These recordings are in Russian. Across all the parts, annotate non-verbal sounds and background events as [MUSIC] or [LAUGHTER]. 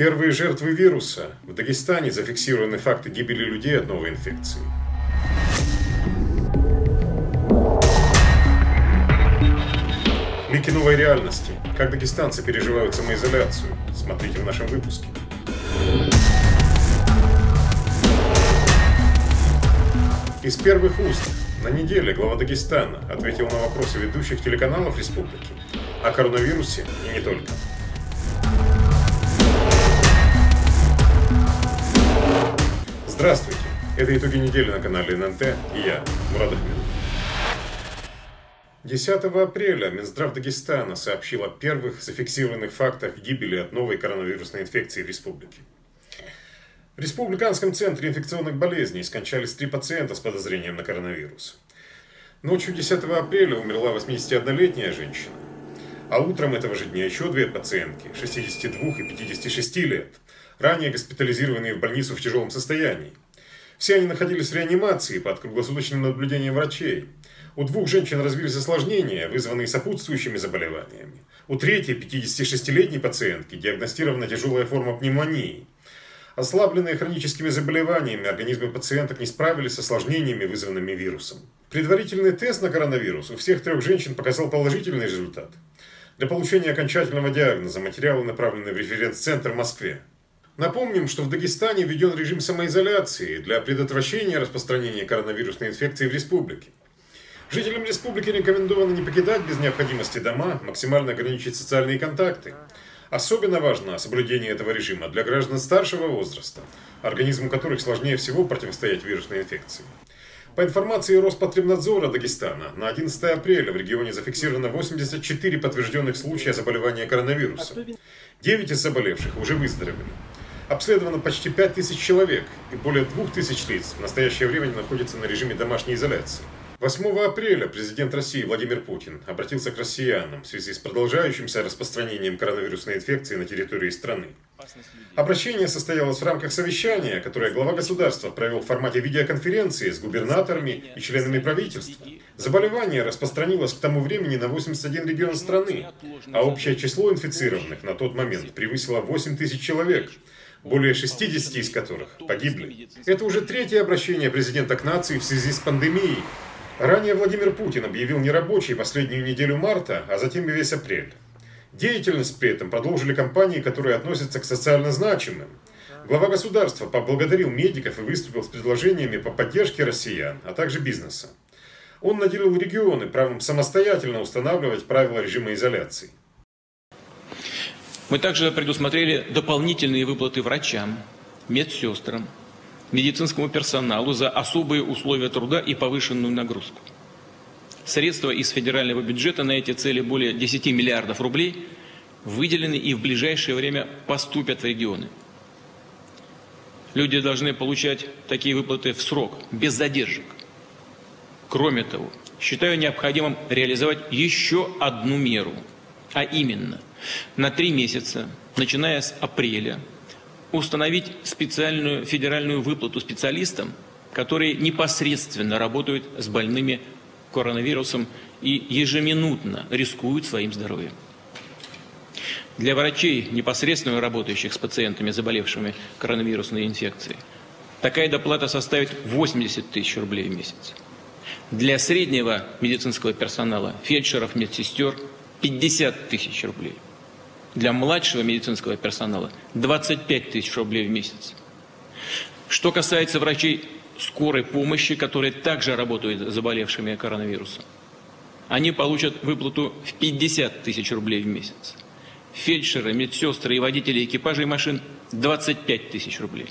Первые жертвы вируса. В Дагестане зафиксированы факты гибели людей от новой инфекции. Лики новой реальности. Как дагестанцы переживают самоизоляцию. Смотрите в нашем выпуске. Из первых уст на неделе глава Дагестана ответил на вопросы ведущих телеканалов республики о коронавирусе и не только. Здравствуйте! Это итоги недели на канале ННТ и я, Мурад Ахмедов. 10 апреля Минздрав Дагестана сообщил о первых зафиксированных фактах гибели от новой коронавирусной инфекции в республике. В Республиканском центре инфекционных болезней скончались три пациента с подозрением на коронавирус. Ночью 10 апреля умерла 81-летняя женщина, а утром этого же дня еще две пациентки, 62 и 56 лет, ранее госпитализированные в больницу в тяжелом состоянии. Все они находились в реанимации под круглосуточным наблюдением врачей. У двух женщин развились осложнения, вызванные сопутствующими заболеваниями. У третьей, 56-летней пациентки, диагностирована тяжелая форма пневмонии. Ослабленные хроническими заболеваниями, организмы пациенток не справились с осложнениями, вызванными вирусом. Предварительный тест на коронавирус у всех трех женщин показал положительный результат. Для получения окончательного диагноза материалы направлены в референс-центр в Москве. Напомним, что в Дагестане введен режим самоизоляции для предотвращения распространения коронавирусной инфекции в республике. Жителям республики рекомендовано не покидать без необходимости дома, максимально ограничить социальные контакты. Особенно важно соблюдение этого режима для граждан старшего возраста, организму которых сложнее всего противостоять вирусной инфекции. По информации Роспотребнадзора Дагестана, на 11 апреля в регионе зафиксировано 84 подтвержденных случая заболевания коронавирусом. 9 из заболевших уже выздоровели. Обследовано почти 5000 человек, и более 2000 лиц в настоящее время находятся на режиме домашней изоляции. 8 апреля президент России Владимир Путин обратился к россиянам в связи с продолжающимся распространением коронавирусной инфекции на территории страны. Обращение состоялось в рамках совещания, которое глава государства провел в формате видеоконференции с губернаторами и членами правительства. Заболевание распространилось к тому времени на 81 регион страны, а общее число инфицированных на тот момент превысило 8 тысяч человек, более 60 из которых погибли. Это уже третье обращение президента к нации в связи с пандемией. Ранее Владимир Путин объявил нерабочей последнюю неделю марта, а затем и весь апрель. Деятельность при этом продолжили компании, которые относятся к социально значимым. Глава государства поблагодарил медиков и выступил с предложениями по поддержке россиян, а также бизнеса. Он наделил регионы правом самостоятельно устанавливать правила режима изоляции. Мы также предусмотрели дополнительные выплаты врачам, медсестрам, медицинскому персоналу за особые условия труда и повышенную нагрузку. Средства из федерального бюджета на эти цели более 10 миллиардов рублей выделены и в ближайшее время поступят в регионы. Люди должны получать такие выплаты в срок, без задержек. Кроме того, считаю необходимым реализовать еще одну меру, а именно на три месяца, начиная с апреля, установить специальную федеральную выплату специалистам, которые непосредственно работают с больными коронавирусом и ежеминутно рискуют своим здоровьем. Для врачей, непосредственно работающих с пациентами, заболевшими коронавирусной инфекцией, такая доплата составит 80 тысяч рублей в месяц. Для среднего медицинского персонала, фельдшеров, медсестер – 50 тысяч рублей – для младшего медицинского персонала 25 тысяч рублей в месяц. Что касается врачей скорой помощи, которые также работают с заболевшими коронавирусом, они получат выплату в 50 тысяч рублей в месяц. Фельдшеры, медсестры и водители экипажей машин 25 тысяч рублей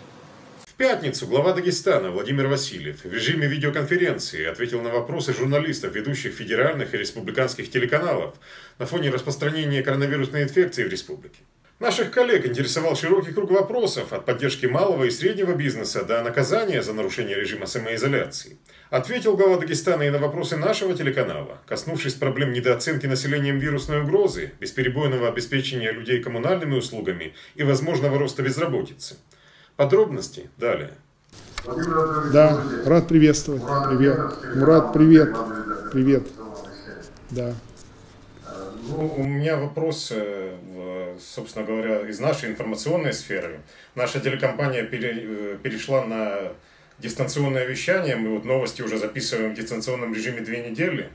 пятницу глава Дагестана Владимир Васильев в режиме видеоконференции ответил на вопросы журналистов, ведущих федеральных и республиканских телеканалов на фоне распространения коронавирусной инфекции в республике. Наших коллег интересовал широкий круг вопросов от поддержки малого и среднего бизнеса до наказания за нарушение режима самоизоляции. Ответил глава Дагестана и на вопросы нашего телеканала, коснувшись проблем недооценки населением вирусной угрозы, бесперебойного обеспечения людей коммунальными услугами и возможного роста безработицы. Подробности далее. Да, рад приветствовать. Привет. Мурат, привет. Привет. Да. Ну, у меня вопрос, э, собственно говоря, из нашей информационной сферы. Наша телекомпания э, перешла на дистанционное вещание. Мы вот новости уже записываем в дистанционном режиме две недели.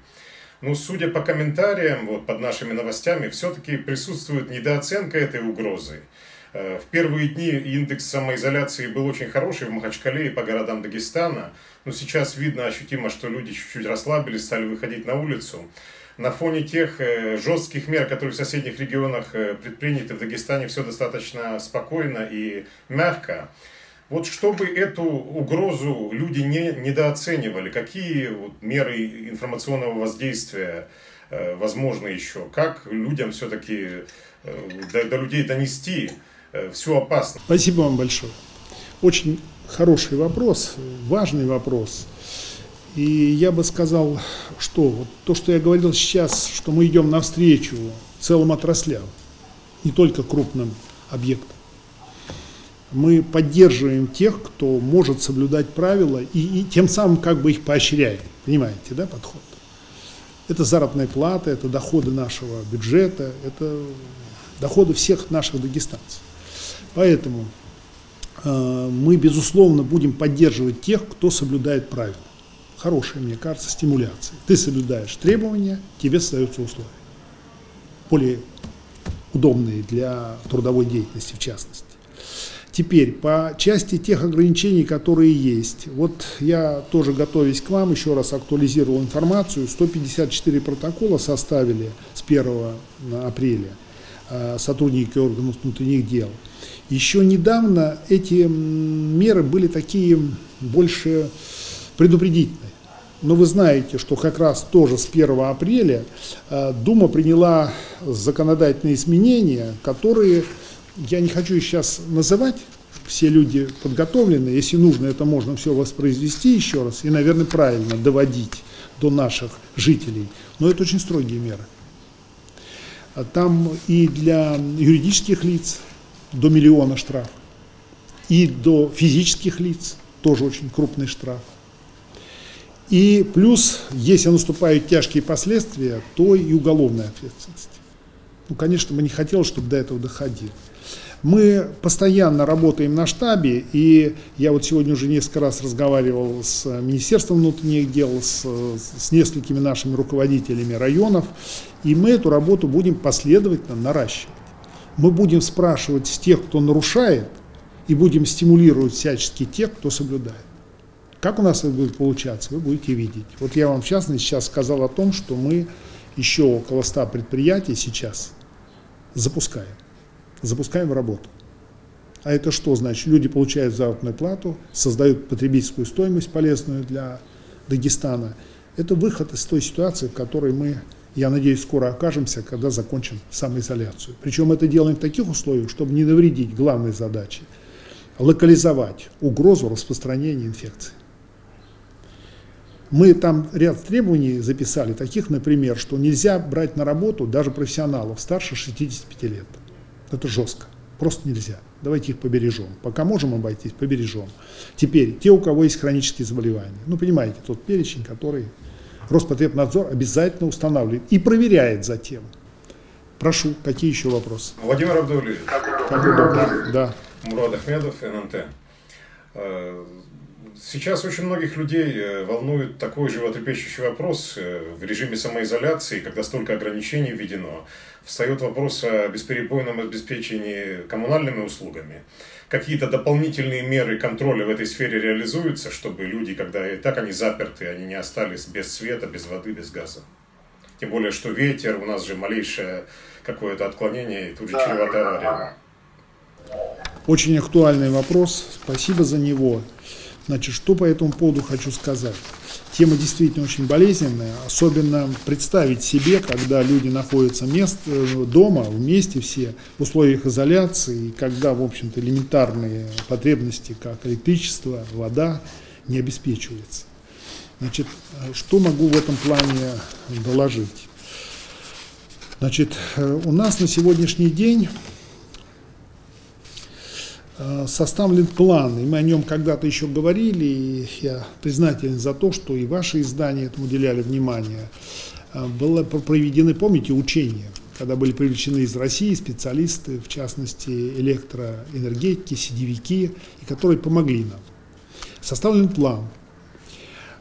Но судя по комментариям вот, под нашими новостями, все-таки присутствует недооценка этой угрозы. Э, в первые дни индекс самоизоляции был очень хороший в Махачкале и по городам Дагестана. Но сейчас видно ощутимо, что люди чуть-чуть расслабились, стали выходить на улицу. На фоне тех э, жестких мер, которые в соседних регионах э, предприняты, в Дагестане все достаточно спокойно и мягко. Вот чтобы эту угрозу люди не недооценивали, какие вот меры информационного воздействия возможны еще? Как людям все-таки до, до людей донести всю опасность? Спасибо вам большое. Очень хороший вопрос, важный вопрос. И я бы сказал, что вот то, что я говорил сейчас, что мы идем навстречу целым отраслям, не только крупным объектам мы поддерживаем тех, кто может соблюдать правила, и, и тем самым как бы их поощряем. Понимаете, да, подход? Это заработная плата, это доходы нашего бюджета, это доходы всех наших дагестанцев. Поэтому э, мы, безусловно, будем поддерживать тех, кто соблюдает правила. Хорошая, мне кажется, стимуляция. Ты соблюдаешь требования, тебе создаются условия. Более удобные для трудовой деятельности в частности. Теперь, по части тех ограничений, которые есть. Вот я тоже, готовясь к вам, еще раз актуализировал информацию. 154 протокола составили с 1 апреля э, сотрудники органов внутренних дел. Еще недавно эти меры были такие больше предупредительные. Но вы знаете, что как раз тоже с 1 апреля э, Дума приняла законодательные изменения, которые я не хочу сейчас называть, все люди подготовлены, если нужно, это можно все воспроизвести еще раз и, наверное, правильно доводить до наших жителей. Но это очень строгие меры. А там и для юридических лиц до миллиона штраф, и до физических лиц тоже очень крупный штраф. И плюс, если наступают тяжкие последствия, то и уголовная ответственность. Ну, конечно, мы не хотели, чтобы до этого доходило. Мы постоянно работаем на штабе, и я вот сегодня уже несколько раз разговаривал с Министерством внутренних дел, с, с несколькими нашими руководителями районов, и мы эту работу будем последовательно наращивать. Мы будем спрашивать с тех, кто нарушает, и будем стимулировать всячески тех, кто соблюдает. Как у нас это будет получаться, вы будете видеть. Вот я вам в частности сейчас сказал о том, что мы еще около 100 предприятий сейчас запускаем запускаем в работу. А это что значит? Люди получают заработную плату, создают потребительскую стоимость полезную для Дагестана. Это выход из той ситуации, в которой мы, я надеюсь, скоро окажемся, когда закончим самоизоляцию. Причем это делаем в таких условиях, чтобы не навредить главной задаче – локализовать угрозу распространения инфекции. Мы там ряд требований записали, таких, например, что нельзя брать на работу даже профессионалов старше 65 лет. Это жестко. Просто нельзя. Давайте их побережем. Пока можем обойтись, побережем. Теперь, те, у кого есть хронические заболевания. Ну, понимаете, тот перечень, который Роспотребнадзор обязательно устанавливает и проверяет затем. Прошу, какие еще вопросы? Владимир Абдулевич. Как удобно. Да. Мурад Ахмедов, ННТ. Сейчас очень многих людей э, волнует такой животрепещущий вопрос э, в режиме самоизоляции, когда столько ограничений введено встает вопрос о бесперебойном обеспечении коммунальными услугами. Какие-то дополнительные меры контроля в этой сфере реализуются, чтобы люди, когда и так они заперты, они не остались без света, без воды, без газа. Тем более, что ветер, у нас же малейшее какое-то отклонение, и тут же чревато авария. Очень актуальный вопрос, спасибо за него. Значит, что по этому поводу хочу сказать. Тема действительно очень болезненная, особенно представить себе, когда люди находятся мест, э, дома, вместе все, в условиях изоляции, когда, в общем-то, элементарные потребности, как электричество, вода, не обеспечиваются. Значит, э, что могу в этом плане доложить? Значит, э, у нас на сегодняшний день составлен план, и мы о нем когда-то еще говорили, и я признателен за то, что и ваши издания этому уделяли внимание. Э, было проведены, помните, учения. когда были привлечены из России специалисты, в частности электроэнергетики, сетевики, и которые помогли нам. Составлен план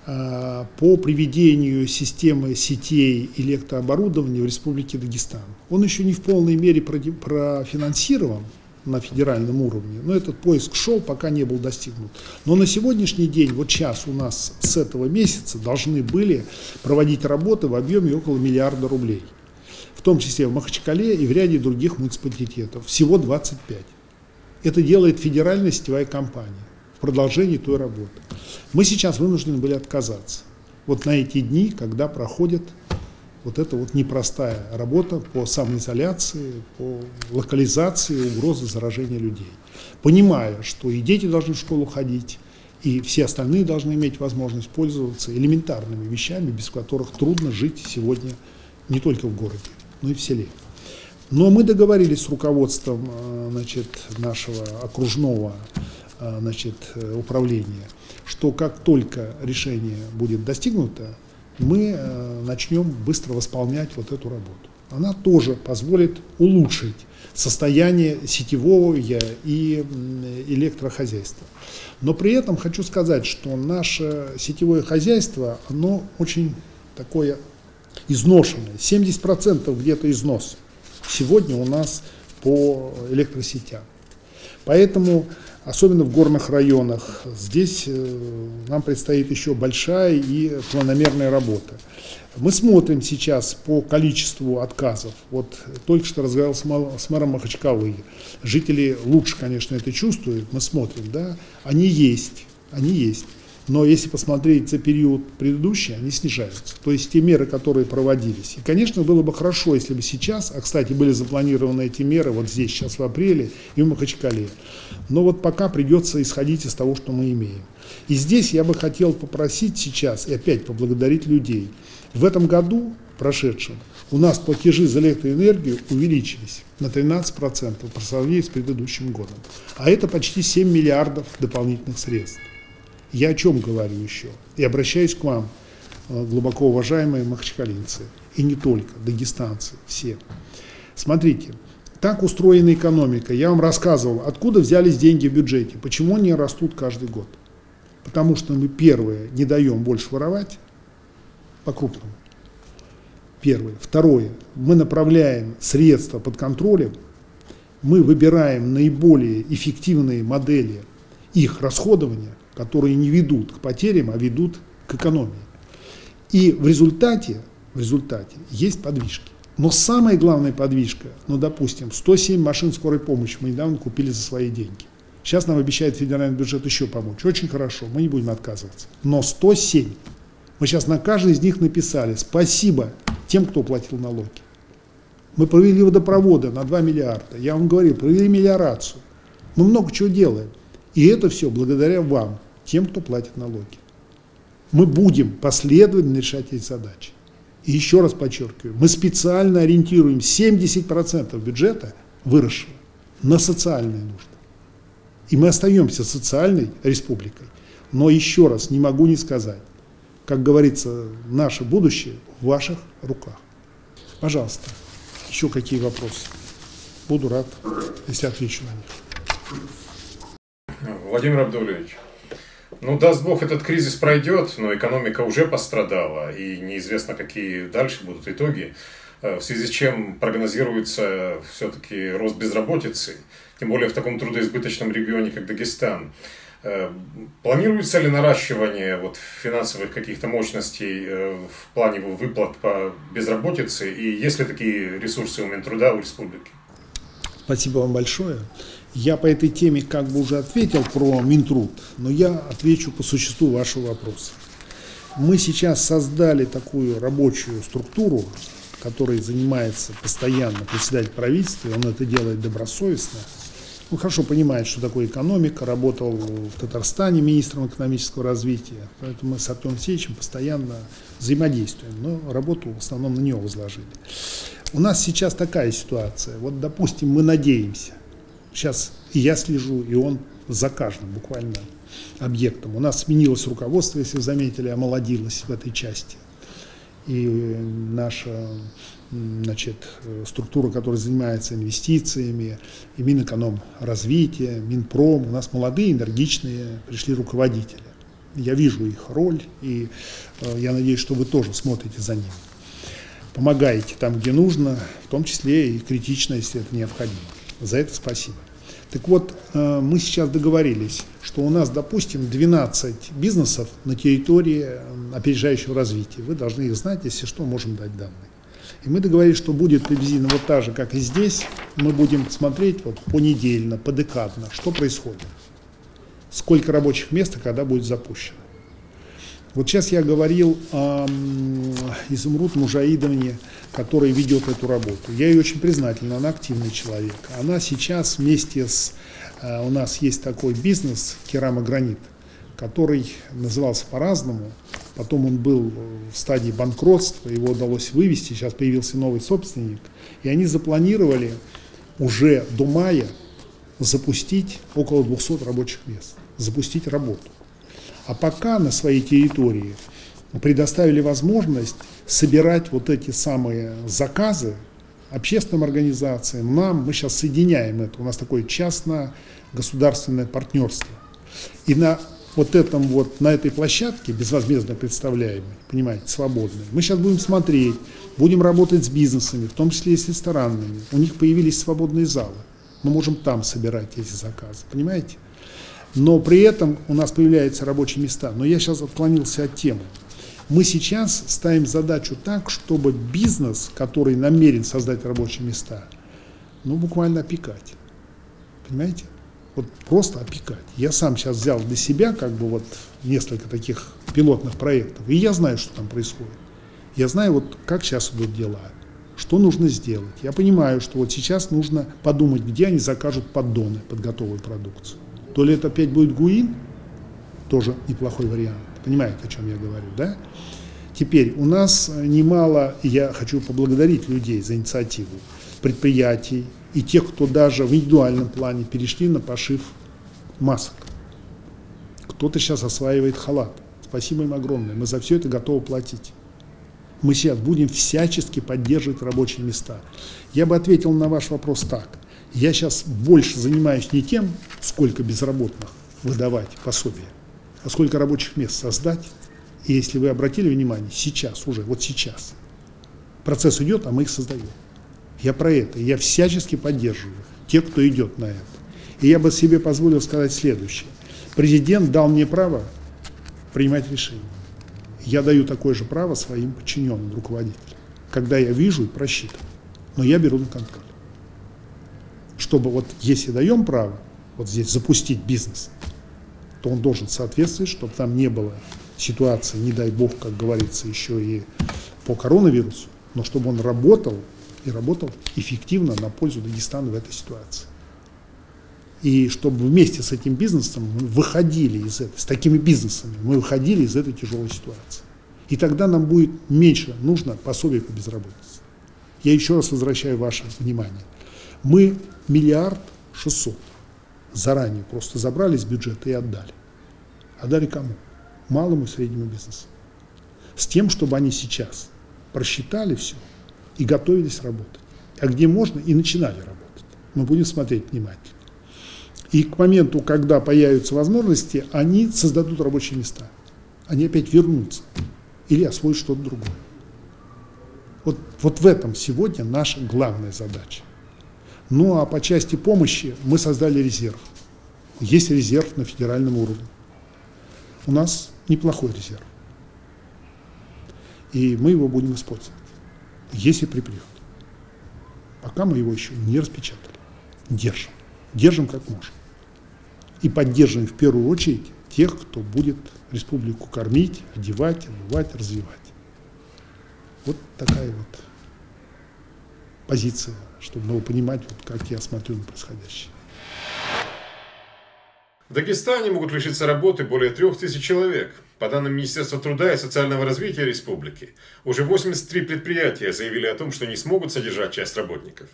э, по приведению системы сетей электрооборудования в Республике Дагестан. Он еще не в полной мере профинансирован, на федеральном уровне. Но этот поиск шел, пока не был достигнут. Но на сегодняшний день, вот сейчас у нас с этого месяца должны были проводить работы в объеме около миллиарда рублей. В том числе в Махачкале и в ряде других муниципалитетов. Всего 25. Это делает федеральная сетевая компания в продолжении той работы. Мы сейчас вынуждены были отказаться. Вот на эти дни, когда проходит вот это вот непростая работа по самоизоляции, по локализации угрозы заражения людей. Понимая, что и дети должны в школу ходить, и все остальные должны иметь возможность пользоваться элементарными вещами, без которых трудно жить сегодня не только в городе, но и в селе. Но мы договорились с руководством э, значит, нашего окружного э, значит, э, управления, что как только решение будет достигнуто, мы э, начнем быстро восполнять вот эту работу. Она тоже позволит улучшить состояние сетевого и электрохозяйства. Но при этом хочу сказать, что наше сетевое хозяйство, оно очень такое изношенное. 70% где-то износ сегодня у нас по электросетям. Поэтому особенно в горных районах. Здесь э, нам предстоит еще большая и планомерная работа. Мы смотрим сейчас по количеству отказов. Вот только что разговаривал с мэром Махачкалы. Жители лучше, конечно, это чувствуют. Мы смотрим, да, они есть, они есть. Но если посмотреть за период предыдущий, они снижаются. То есть те меры, которые проводились. И, конечно, было бы хорошо, если бы сейчас, а, кстати, были запланированы эти меры вот здесь, сейчас в апреле и в Махачкале. Но вот пока придется исходить из того, что мы имеем. И здесь я бы хотел попросить сейчас и опять поблагодарить людей. В этом году, прошедшем, у нас платежи за электроэнергию увеличились на 13% по сравнению с предыдущим годом. А это почти 7 миллиардов дополнительных средств. Я о чем говорю еще? И обращаюсь к вам, э, глубоко уважаемые махачкалинцы, и не только, дагестанцы, все. Смотрите, так устроена экономика. Я вам рассказывал, откуда взялись деньги в бюджете, почему они растут каждый год. Потому что мы, первое, не даем больше воровать по-крупному. Первое. Второе. Мы направляем средства под контролем, мы выбираем наиболее эффективные модели их расходования, которые не ведут к потерям, а ведут к экономии. И в результате, в результате есть подвижки. Но самая главная подвижка, ну, допустим, 107 машин скорой помощи мы недавно купили за свои деньги. Сейчас нам обещает федеральный бюджет еще помочь. Очень хорошо, мы не будем отказываться. Но 107. Мы сейчас на каждый из них написали спасибо тем, кто платил налоги. Мы провели водопроводы на 2 миллиарда. Я вам говорил, провели мелиорацию. Мы много чего делаем. И это все благодаря вам, тем, кто платит налоги. Мы будем последовательно решать эти задачи. И еще раз подчеркиваю, мы специально ориентируем 70% бюджета выросшего на социальные нужды. И мы остаемся социальной республикой. Но еще раз не могу не сказать, как говорится, наше будущее в ваших руках. Пожалуйста, еще какие вопросы? Буду рад, если отвечу на них. Владимир Абдулевич, ну, даст Бог, этот кризис пройдет, но экономика уже пострадала, и неизвестно, какие дальше будут итоги, э, в связи с чем прогнозируется все-таки рост безработицы, тем более в таком трудоизбыточном регионе, как Дагестан. Э, планируется ли наращивание вот финансовых каких-то мощностей э, в плане выплат по безработице, и есть ли такие ресурсы у Минтруда у республики? Спасибо вам большое. Я по этой теме как бы уже ответил про Минтруд, но я отвечу по существу вашего вопроса. Мы сейчас создали такую рабочую структуру, которой занимается постоянно председатель правительства, он это делает добросовестно. Он хорошо понимает, что такое экономика, работал в Татарстане министром экономического развития, поэтому мы с Артемом Алексеевичем постоянно взаимодействуем, но работу в основном на него возложили. У нас сейчас такая ситуация, вот допустим мы надеемся, Сейчас я слежу, и он за каждым буквально объектом. У нас сменилось руководство, если вы заметили, омолодилось в этой части. и наша значит, структура, которая занимается инвестициями, и Минэконом развития, Минпром. У нас молодые, энергичные пришли руководители. Я вижу их роль, и э, я надеюсь, что вы тоже смотрите за ними. Помогаете там, где нужно, в том числе и критично, если это необходимо. За это спасибо. Так вот, э, мы сейчас договорились, что у нас, допустим, 12 бизнесов на территории опережающего развития. Вы должны их знать, если что, можем дать данные. И мы договорились, что будет приблизительно вот так же, как и здесь. Мы будем смотреть вот понедельно, подекадно, что происходит. Сколько рабочих мест когда будет запущено. Вот сейчас я говорил о Изумруд Мужаидовне, которая ведет эту работу. Я ей очень признательна, она активный человек. Она сейчас вместе с... Э, у нас есть такой бизнес керамогранит, который назывался по-разному. Потом он был в стадии банкротства, его удалось вывести, сейчас появился новый собственник. И они запланировали уже до мая запустить около 200 рабочих мест, запустить работу. А пока на своей территории предоставили возможность собирать вот эти самые заказы общественным организациям, нам, мы сейчас соединяем это, у нас такое частно-государственное партнерство. И на вот этом вот, на этой площадке, безвозмездно представляемой, понимаете, свободной, мы сейчас будем смотреть, будем работать с бизнесами, в том числе и с ресторанными. У них появились свободные залы. Мы можем там собирать эти заказы, понимаете? Но при этом у нас появляются рабочие места. Но я сейчас отклонился от темы. Мы сейчас ставим задачу так, чтобы бизнес, который намерен создать рабочие места, ну, буквально опекать. Понимаете? Вот просто опекать. Я сам сейчас взял для себя как бы вот несколько таких пилотных проектов, и я знаю, что там происходит. Я знаю, вот как сейчас идут дела, что нужно сделать. Я понимаю, что вот сейчас нужно подумать, где они закажут поддоны под готовую продукцию. То ли это опять будет ГУИН, тоже неплохой вариант. Понимаете, о чем я говорю, да? Теперь у нас немало, и я хочу поблагодарить людей за инициативу, предприятий и тех, кто даже в индивидуальном плане перешли на пошив масок. Кто-то сейчас осваивает халат. Спасибо им огромное. Мы за все это готовы платить. Мы сейчас будем всячески поддерживать рабочие места. Я бы ответил на ваш вопрос так. Я сейчас больше занимаюсь не тем, сколько безработных выдавать пособие, а сколько рабочих мест создать. И если вы обратили внимание, сейчас уже, вот сейчас, процесс идет, а мы их создаем. Я про это, я всячески поддерживаю тех, кто идет на это. И я бы себе позволил сказать следующее. Президент дал мне право принимать решения. Я даю такое же право своим подчиненным руководителям, когда я вижу и просчитываю. Но я беру на контроль чтобы вот если даем право вот здесь запустить бизнес, то он должен соответствовать, чтобы там не было ситуации, не дай бог, как говорится, еще и по коронавирусу, но чтобы он работал и работал эффективно на пользу Дагестана в этой ситуации. И чтобы вместе с этим бизнесом мы выходили из этой, с такими бизнесами, мы выходили из этой тяжелой ситуации. И тогда нам будет меньше нужно пособие по безработице. Я еще раз возвращаю ваше внимание. Мы миллиард шестьсот заранее просто забрали из бюджета и отдали. Отдали кому? Малому и среднему бизнесу. С тем, чтобы они сейчас просчитали все и готовились работать. А где можно, и начинали работать. Мы будем смотреть внимательно. И к моменту, когда появятся возможности, они создадут рабочие места. Они опять вернутся или освоят что-то другое. Вот, вот в этом сегодня наша главная задача. Ну а по части помощи мы создали резерв. Есть резерв на федеральном уровне. У нас неплохой резерв. И мы его будем использовать, если припрет. Пока мы его еще не распечатали. Держим. Держим как можем. И поддерживаем в первую очередь тех, кто будет республику кормить, одевать, обувать, развивать. Вот такая вот позиция чтобы было понимать, вот, как я смотрю на происходящее. В Дагестане могут лишиться работы более трех тысяч человек. По данным Министерства труда и социального развития республики, уже 83 предприятия заявили о том, что не смогут содержать часть работников.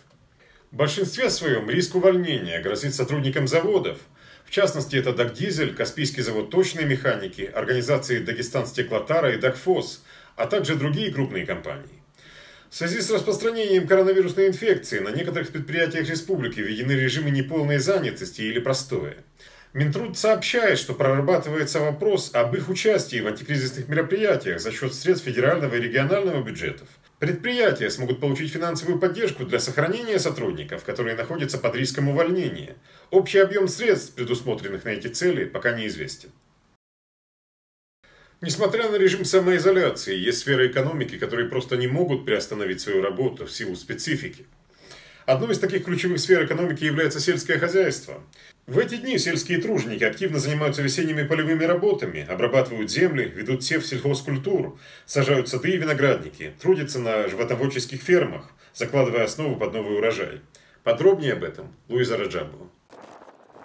В большинстве своем риск увольнения грозит сотрудникам заводов, В частности, это Дагдизель, Каспийский завод точной механики, организации Дагестан Стеклотара и Дагфос, а также другие крупные компании. В связи с распространением коронавирусной инфекции на некоторых предприятиях республики введены режимы неполной занятости или простоя. Минтруд сообщает, что прорабатывается вопрос об их участии в антикризисных мероприятиях за счет средств федерального и регионального бюджетов. Предприятия смогут получить финансовую поддержку для сохранения сотрудников, которые находятся под риском увольнения. Общий объем средств, предусмотренных на эти цели, пока неизвестен. Несмотря на режим самоизоляции, есть сферы экономики, которые просто не могут приостановить свою работу в силу специфики. Одной из таких ключевых сфер экономики является сельское хозяйство. В эти дни сельские труженики активно занимаются весенними полевыми работами, обрабатывают земли, ведут сев сельхозкультур, сажают сады и виноградники, трудятся на животноводческих фермах, закладывая основу под новый урожай. Подробнее об этом Луиза Раджабова.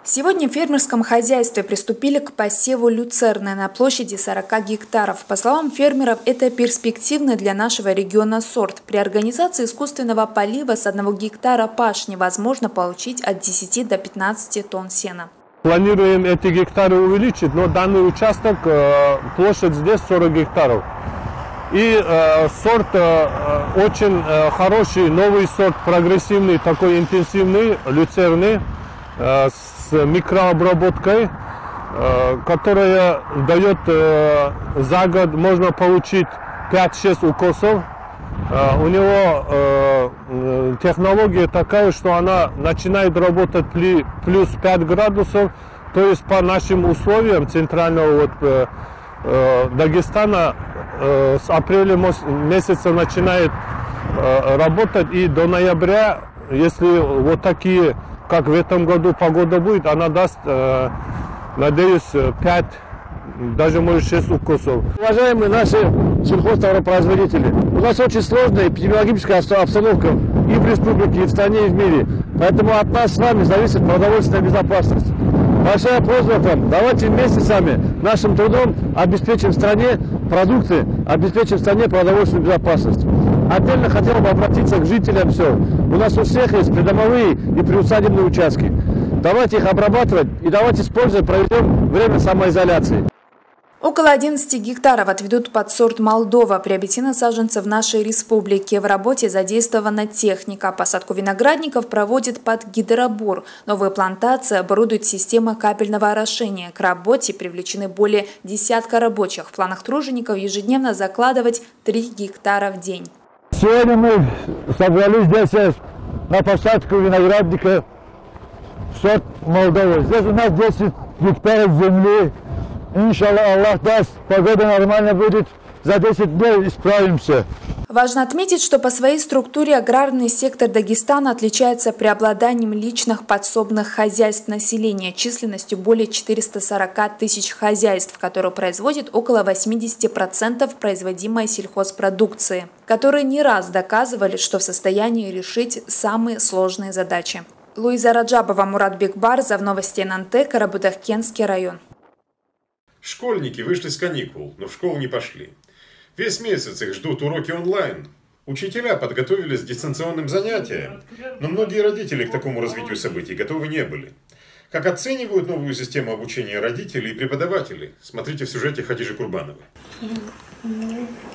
Сегодня в фермерском хозяйстве приступили к посеву люцерны на площади 40 гектаров. По словам фермеров, это перспективный для нашего региона сорт. При организации искусственного полива с одного гектара пашни возможно получить от 10 до 15 тонн сена. Планируем эти гектары увеличить, но данный участок, э, площадь здесь 40 гектаров. И э, сорт э, очень э, хороший, новый сорт, прогрессивный, такой интенсивный, люцерный, э, с микрообработкой, э, которая дает э, за год можно получить 5-6 укосов. Э, у него технология такая, что она начинает работать плюс 5 градусов, то есть по нашим условиям центрального вот, Дагестана с апреля месяца начинает работать и до ноября, если вот такие как в этом году погода будет, она даст, э, надеюсь, 5, даже может 6 укусов. Уважаемые наши сельхозтоваропроизводители, у нас очень сложная эпидемиологическая обстановка и в республике, и в стране, и в мире. Поэтому от нас с вами зависит продовольственная безопасность. Большая просьба вам, давайте вместе с вами нашим трудом обеспечим стране продукты, обеспечим стране продовольственную безопасность. Отдельно хотел бы обратиться к жителям сел. У нас у всех есть придомовые и приусадебные участки. Давайте их обрабатывать и давайте использовать, проведем время самоизоляции. Около 11 гектаров отведут под сорт Молдова. Приобретено саженцев в нашей республике. В работе задействована техника. Посадку виноградников проводит под гидробор. Новые плантации оборудует система капельного орошения. К работе привлечены более десятка рабочих. В планах тружеников ежедневно закладывать 3 гектара в день. Сегодня мы собрались здесь на посадку виноградника сорт Молдова. Здесь у нас 10 гектаров земли. Иншаллах, Аллах даст, погода нормально будет, за 10 дней исправимся. Важно отметить, что по своей структуре аграрный сектор Дагестана отличается преобладанием личных подсобных хозяйств населения численностью более 440 тысяч хозяйств, которые производят около 80% производимой сельхозпродукции, которые не раз доказывали, что в состоянии решить самые сложные задачи. Луиза Раджабова, Мурат Бекбар, за новости ННТ, Карабудахкенский район. Школьники вышли с каникул, но в школу не пошли. Весь месяц их ждут уроки онлайн. Учителя подготовились к дистанционным занятиям, но многие родители к такому развитию событий готовы не были. Как оценивают новую систему обучения родители и преподаватели? Смотрите в сюжете Хадижи Курбановой.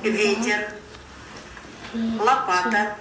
Ветер, лопата,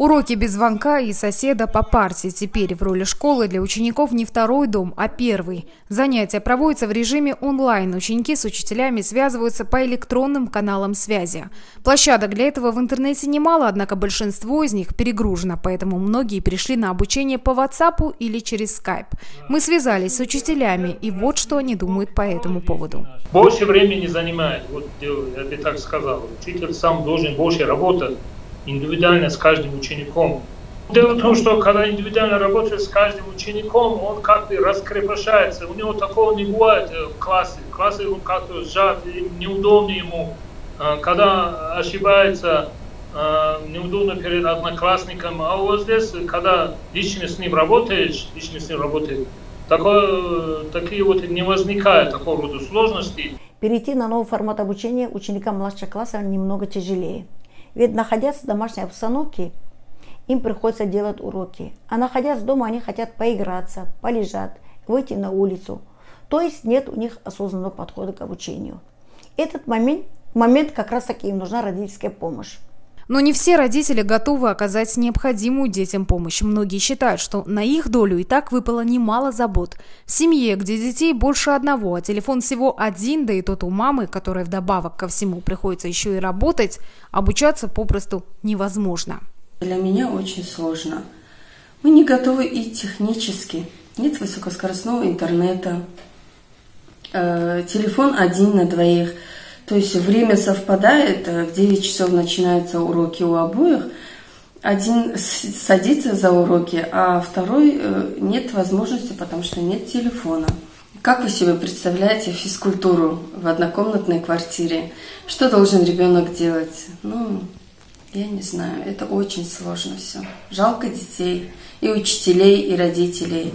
Уроки без звонка и соседа по парте. Теперь в роли школы для учеников не второй дом, а первый. Занятия проводятся в режиме онлайн. Ученики с учителями связываются по электронным каналам связи. Площадок для этого в интернете немало, однако большинство из них перегружено, поэтому многие перешли на обучение по WhatsApp или через Skype. Мы связались с учителями, и вот что они думают по этому поводу. Больше времени занимает, вот я бы так сказал. Учитель сам должен больше работать индивидуально с каждым учеником. Дело в том, что когда индивидуально работаешь с каждым учеником, он как бы раскрепощается. У него такого не бывает в классе. В классе он как-то сжат, неудобно ему. А, когда ошибается, а, неудобно перед одноклассником. А вот здесь, когда лично с ним работаешь, лично с ним работаешь, такое, такие вот не возникает такого рода сложности. Перейти на новый формат обучения ученикам младшего класса немного тяжелее. Ведь находясь в домашней обстановке, им приходится делать уроки. А находясь дома, они хотят поиграться, полежать. выйти на улицу. То есть нет у них осознанного подхода к обучению. Этот момент, момент как раз таки им нужна родительская помощь. Но не все родители готовы оказать необходимую детям помощь. Многие считают, что на их долю и так выпало немало забот. В семье, где детей больше одного, а телефон всего один, да и тот у мамы, которая вдобавок ко всему приходится еще и работать, обучаться попросту невозможно. Для меня очень сложно. Мы не готовы и технически. Нет высокоскоростного интернета. Э, телефон один на двоих – то есть время совпадает, э, в 9 часов начинаются уроки у обоих. Один садится за уроки, а второй э, нет возможности, потому что нет телефона. Как вы себе представляете физкультуру в однокомнатной квартире? Что должен ребенок делать? Ну, я не знаю, это очень сложно все. Жалко детей, и учителей, и родителей.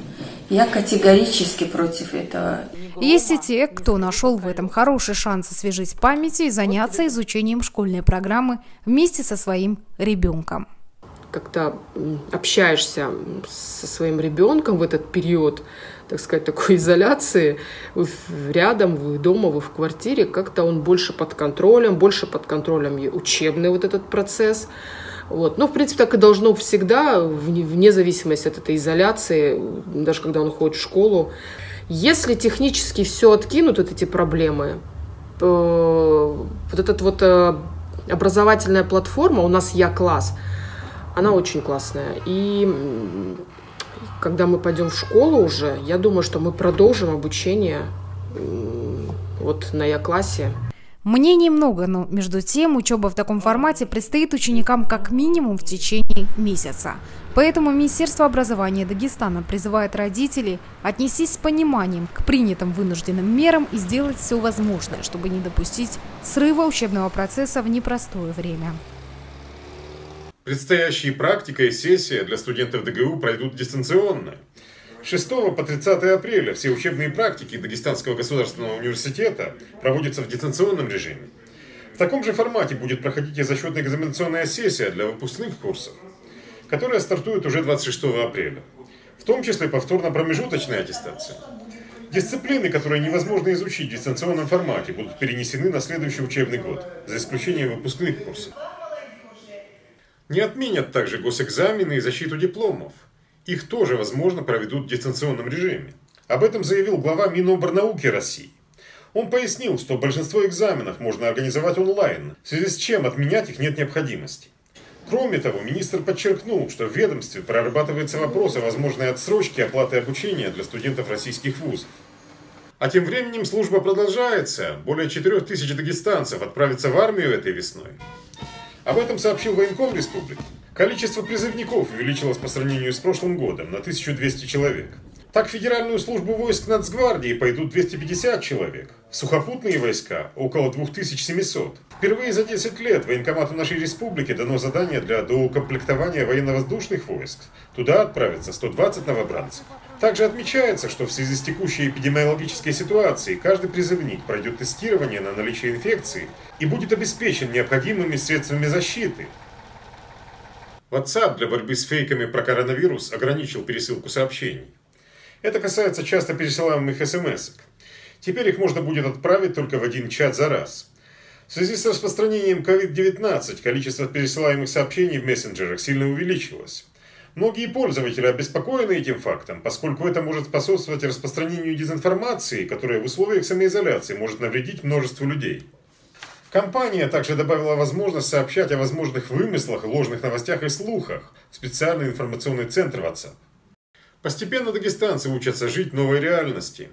Я категорически против этого. Есть и те, кто нашел в этом хороший шанс освежить память и заняться изучением школьной программы вместе со своим ребенком. Когда общаешься со своим ребенком в этот период, так сказать, такой [LAUGHS] изоляции, вы рядом, вы дома, вы в квартире, как-то он больше под контролем, больше под контролем учебный вот этот процесс. Вот. Но, в принципе, так и должно всегда, вне зависимости от этой изоляции, даже когда он ходит в школу. Если технически все откинут, вот эти проблемы, вот эта вот э, образовательная платформа, у нас Я-класс, она очень классная. И когда мы пойдем в школу уже, я думаю, что мы продолжим обучение вот на Я-классе. Мнений много, но между тем учеба в таком формате предстоит ученикам как минимум в течение месяца. Поэтому Министерство образования Дагестана призывает родителей отнестись с пониманием к принятым вынужденным мерам и сделать все возможное, чтобы не допустить срыва учебного процесса в непростое время. Предстоящие практика и сессия для студентов ДГУ пройдут дистанционно. 6 по 30 апреля все учебные практики Дагестанского государственного университета проводятся в дистанционном режиме. В таком же формате будет проходить и зачетная экзаменационная сессия для выпускных курсов, которая стартует уже 26 апреля. В том числе повторно-промежуточная аттестация. Дисциплины, которые невозможно изучить в дистанционном формате, будут перенесены на следующий учебный год, за исключением выпускных курсов. Не отменят также госэкзамены и защиту дипломов – их тоже, возможно, проведут в дистанционном режиме. Об этом заявил глава Миноборнауки России. Он пояснил, что большинство экзаменов можно организовать онлайн, в связи с чем отменять их нет необходимости. Кроме того, министр подчеркнул, что в ведомстве прорабатывается вопрос о возможной отсрочке оплаты обучения для студентов российских вузов. А тем временем служба продолжается. Более 4 тысяч дагестанцев отправятся в армию этой весной. Об этом сообщил военком республики. Количество призывников увеличилось по сравнению с прошлым годом на 1200 человек. Так в Федеральную службу войск Нацгвардии пойдут 250 человек, в сухопутные войска – около 2700. Впервые за 10 лет военкомату нашей республики дано задание для доукомплектования военно-воздушных войск. Туда отправятся 120 новобранцев. Также отмечается, что в связи с текущей эпидемиологической ситуацией каждый призывник пройдет тестирование на наличие инфекции и будет обеспечен необходимыми средствами защиты, WhatsApp для борьбы с фейками про коронавирус ограничил пересылку сообщений. Это касается часто пересылаемых смс -ок. Теперь их можно будет отправить только в один чат за раз. В связи с распространением COVID-19 количество пересылаемых сообщений в мессенджерах сильно увеличилось. Многие пользователи обеспокоены этим фактом, поскольку это может способствовать распространению дезинформации, которая в условиях самоизоляции может навредить множеству людей. Компания также добавила возможность сообщать о возможных вымыслах, ложных новостях и слухах в специальный информационный центр WhatsApp. Постепенно дагестанцы учатся жить новой реальности.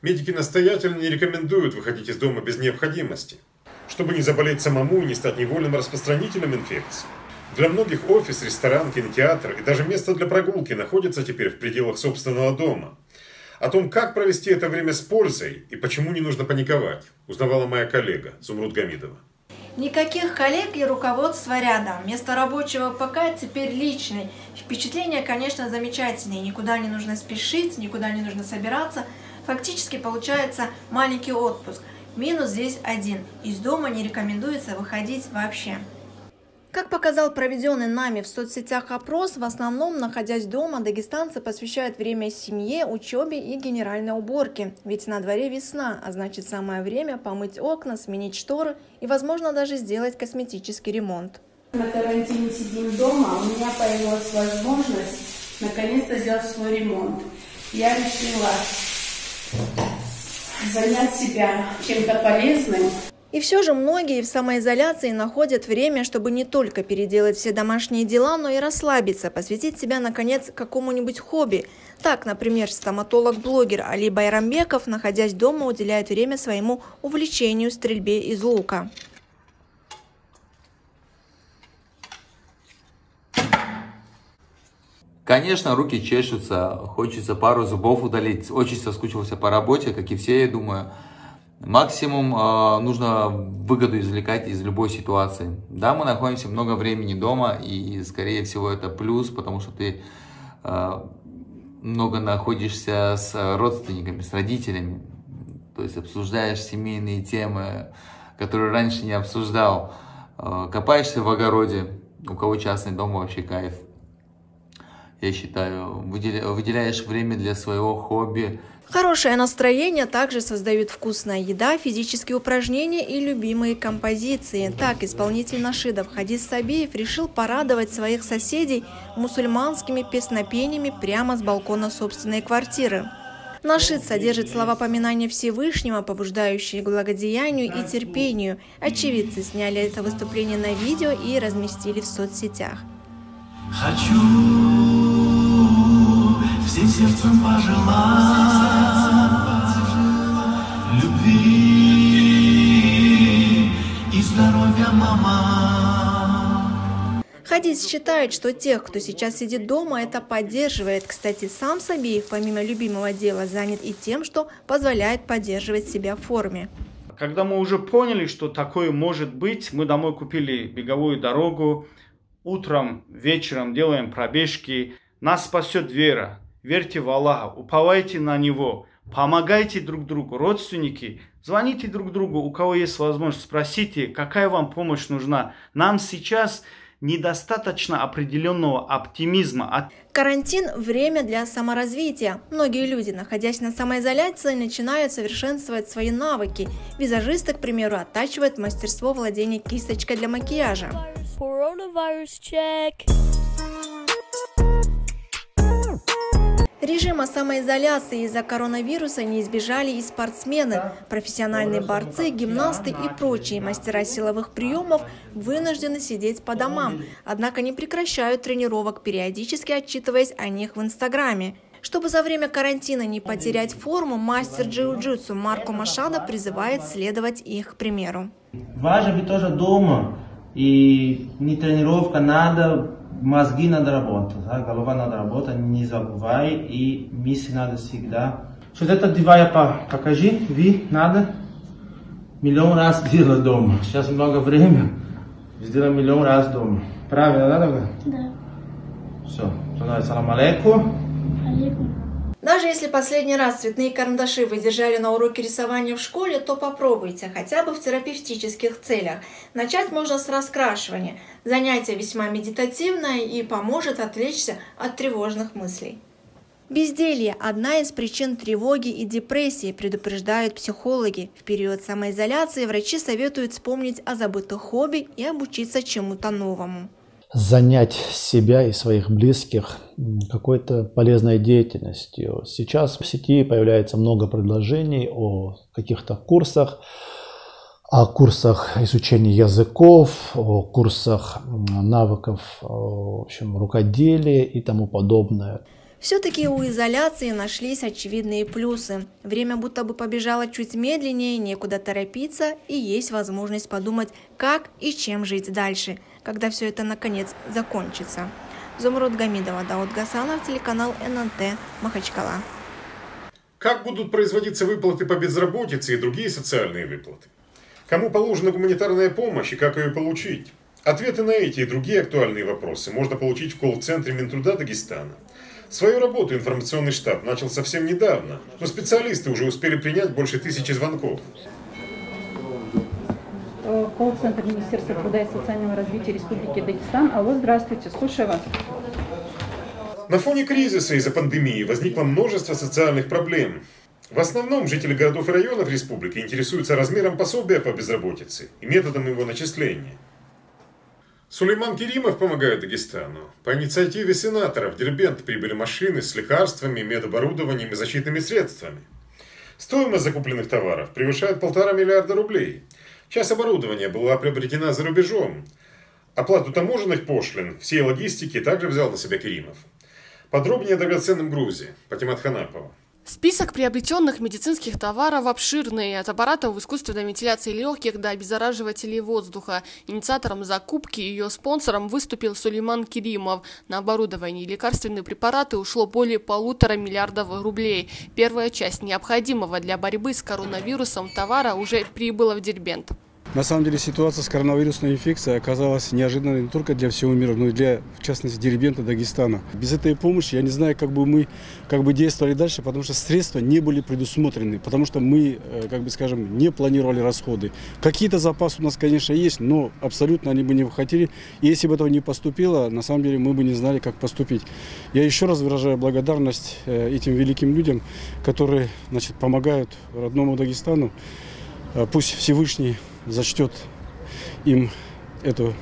Медики настоятельно не рекомендуют выходить из дома без необходимости, чтобы не заболеть самому и не стать невольным распространителем инфекции. Для многих офис, ресторан, кинотеатр и даже место для прогулки находятся теперь в пределах собственного дома – о том, как провести это время с пользой и почему не нужно паниковать, узнавала моя коллега Зумруд Гамидова. Никаких коллег и руководства рядом. Место рабочего ПК теперь личный. Впечатления, конечно, замечательные. Никуда не нужно спешить, никуда не нужно собираться. Фактически получается маленький отпуск. Минус здесь один. Из дома не рекомендуется выходить вообще. Как показал проведенный нами в соцсетях опрос, в основном, находясь дома, дагестанцы посвящают время семье, учебе и генеральной уборке. Ведь на дворе весна, а значит самое время помыть окна, сменить шторы и, возможно, даже сделать косметический ремонт. На карантине сидим дома, а у меня появилась возможность наконец-то сделать свой ремонт. Я решила занять себя чем-то полезным. И все же многие в самоизоляции находят время, чтобы не только переделать все домашние дела, но и расслабиться, посвятить себя, наконец, какому-нибудь хобби. Так, например, стоматолог-блогер Али Байрамбеков, находясь дома, уделяет время своему увлечению стрельбе из лука. Конечно, руки чешутся, хочется пару зубов удалить, очень соскучился по работе, как и все, я думаю. Максимум э, нужно выгоду извлекать из любой ситуации. Да, мы находимся много времени дома, и, скорее всего, это плюс, потому что ты э, много находишься с родственниками, с родителями, то есть обсуждаешь семейные темы, которые раньше не обсуждал, э, копаешься в огороде, у кого частный дом вообще кайф. Я считаю, выделяешь время для своего хобби, Хорошее настроение также создают вкусная еда, физические упражнения и любимые композиции. Так, исполнитель нашидов Хадис Сабиев решил порадовать своих соседей мусульманскими песнопениями прямо с балкона собственной квартиры. Нашид содержит слова поминания Всевышнего, побуждающие к благодеянию и терпению. Очевидцы сняли это выступление на видео и разместили в соцсетях. Хочу всем сердцем пожелать любви и здоровья, мама. Хадис считает, что тех, кто сейчас сидит дома, это поддерживает. Кстати, сам Сабиев, помимо любимого дела, занят и тем, что позволяет поддерживать себя в форме. Когда мы уже поняли, что такое может быть, мы домой купили беговую дорогу. Утром, вечером делаем пробежки. Нас спасет вера верьте в Аллаха, уповайте на Него, помогайте друг другу, родственники, звоните друг другу, у кого есть возможность, спросите, какая вам помощь нужна. Нам сейчас недостаточно определенного оптимизма. Карантин – время для саморазвития. Многие люди, находясь на самоизоляции, начинают совершенствовать свои навыки. Визажисты, к примеру, оттачивают мастерство владения кисточкой для макияжа. Coronavirus check. Режима самоизоляции из-за коронавируса не избежали и спортсмены. Профессиональные борцы, гимнасты и прочие мастера силовых приемов вынуждены сидеть по домам, однако не прекращают тренировок, периодически отчитываясь о них в Инстаграме. Чтобы за время карантина не потерять форму, мастер джиу-джитсу Марко Машада призывает следовать их примеру. Важно быть тоже дома, и не тренировка надо мозги надо работать, да, голова надо работать, не забывай, и мысли надо всегда. Что это девая покажи, ви надо миллион раз делать дома. Сейчас много времени, сделаем миллион раз дома. Правильно, да, Да. Все, тогда салам алейкум. Алейкум. Даже если последний раз цветные карандаши вы держали на уроке рисования в школе, то попробуйте, хотя бы в терапевтических целях. Начать можно с раскрашивания. Занятие весьма медитативное и поможет отвлечься от тревожных мыслей. Безделье – одна из причин тревоги и депрессии, предупреждают психологи. В период самоизоляции врачи советуют вспомнить о забытых хобби и обучиться чему-то новому занять себя и своих близких какой-то полезной деятельностью. Сейчас в сети появляется много предложений о каких-то курсах, о курсах изучения языков, о курсах навыков в общем, рукоделия и тому подобное. Все-таки у изоляции нашлись очевидные плюсы. Время будто бы побежало чуть медленнее, некуда торопиться и есть возможность подумать, как и чем жить дальше, когда все это наконец закончится. Зумруд Гамидова, Дауд Гасанов, телеканал ННТ, Махачкала. Как будут производиться выплаты по безработице и другие социальные выплаты? Кому положена гуманитарная помощь и как ее получить? Ответы на эти и другие актуальные вопросы можно получить в колл-центре Минтруда Дагестана – Свою работу информационный штаб начал совсем недавно, но специалисты уже успели принять больше тысячи звонков. Колл-центр Министерства труда и социального развития Республики Дагестан. Алло, здравствуйте, слушаю вас. На фоне кризиса из-за пандемии возникло множество социальных проблем. В основном жители городов и районов республики интересуются размером пособия по безработице и методом его начисления. Сулейман Керимов помогает Дагестану. По инициативе сенаторов в Дербент прибыли машины с лекарствами, медоборудованием и защитными средствами. Стоимость закупленных товаров превышает полтора миллиарда рублей. Часть оборудования была приобретена за рубежом. Оплату таможенных пошлин, всей логистики также взял на себя Керимов. Подробнее о драгоценном грузе. Патимат Ханапова. Список приобретенных медицинских товаров обширный, от аппаратов искусственной вентиляции легких до обеззараживателей воздуха. Инициатором закупки и ее спонсором выступил Сулейман Керимов. На оборудование и лекарственные препараты ушло более полутора миллиардов рублей. Первая часть необходимого для борьбы с коронавирусом товара уже прибыла в Дербент. На самом деле ситуация с коронавирусной инфекцией оказалась неожиданной не только для всего мира, но и для, в частности, Дербента, Дагестана. Без этой помощи я не знаю, как бы мы как бы действовали дальше, потому что средства не были предусмотрены, потому что мы, э, как бы скажем, не планировали расходы. Какие-то запасы у нас, конечно, есть, но абсолютно они бы не хотели. И если бы этого не поступило, на самом деле мы бы не знали, как поступить. Я еще раз выражаю благодарность э, этим великим людям, которые значит, помогают родному Дагестану. Э, пусть Всевышний зачтет им эту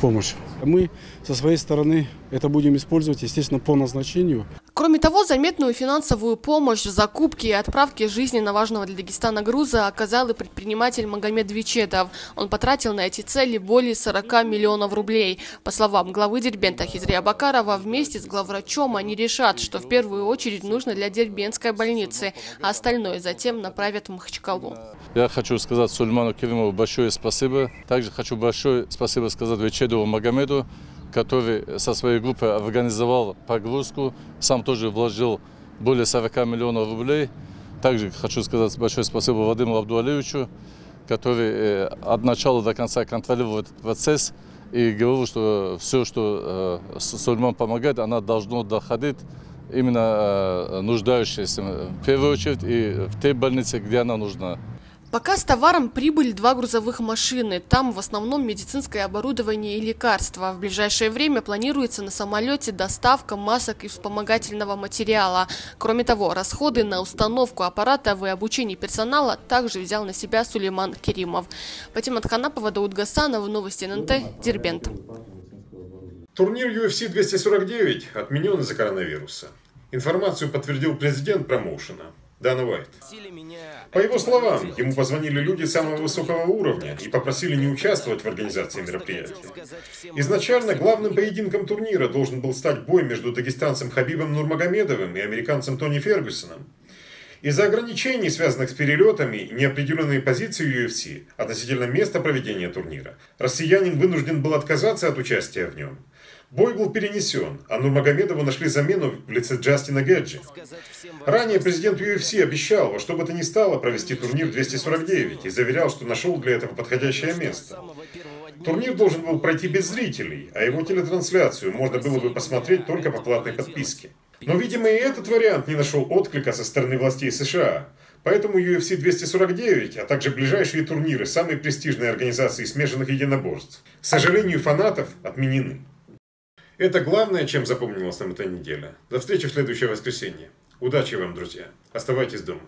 помощь. Мы со своей стороны это будем использовать, естественно, по назначению. Кроме того, заметную финансовую помощь в закупке и отправке жизненно важного для Дагестана груза оказал и предприниматель Магомед Вичетов. Он потратил на эти цели более 40 миллионов рублей. По словам главы Дербента Хизрия Бакарова, вместе с главврачом они решат, что в первую очередь нужно для Дербентской больницы, а остальное затем направят в Махачкалу. Я хочу сказать Сульману Керимову большое спасибо. Также хочу большое спасибо сказать Вичедову Магомеду, который со своей группой организовал погрузку, сам тоже вложил более 40 миллионов рублей. Также хочу сказать большое спасибо Владимиру Абдуалевичу, который э, от начала до конца контролировал этот процесс и говорил, что все, что э, Сульман помогает, она должно доходить именно э, нуждающимся, в первую очередь, и в той больнице, где она нужна. Пока с товаром прибыли два грузовых машины. Там в основном медицинское оборудование и лекарства. В ближайшее время планируется на самолете доставка масок и вспомогательного материала. Кроме того, расходы на установку аппаратов и обучение персонала также взял на себя Сулейман Керимов. Патимат Ханапова, Дауд Гасанов, Новости ННТ, Дербент. Турнир UFC 249 отменен из-за коронавируса. Информацию подтвердил президент промоушена. Дана Уайт. По его словам, ему позвонили люди самого высокого уровня и попросили не участвовать в организации мероприятия. Изначально главным поединком турнира должен был стать бой между дагестанцем Хабибом Нурмагомедовым и американцем Тони Фергюсоном. Из-за ограничений, связанных с перелетами и неопределенной позиции UFC относительно места проведения турнира, россиянин вынужден был отказаться от участия в нем. Бой был перенесен, а Нурмагомедову нашли замену в лице Джастина Геджи. Ранее президент UFC обещал во что бы то ни стало провести турнир 249 и заверял, что нашел для этого подходящее место. Турнир должен был пройти без зрителей, а его телетрансляцию можно было бы посмотреть только по платной подписке. Но, видимо, и этот вариант не нашел отклика со стороны властей США. Поэтому UFC 249, а также ближайшие турниры самой престижной организации смешанных единоборств, к сожалению, фанатов отменены. Это главное, чем запомнилась нам эта неделя. До встречи в следующее воскресенье. Удачи вам, друзья. Оставайтесь дома.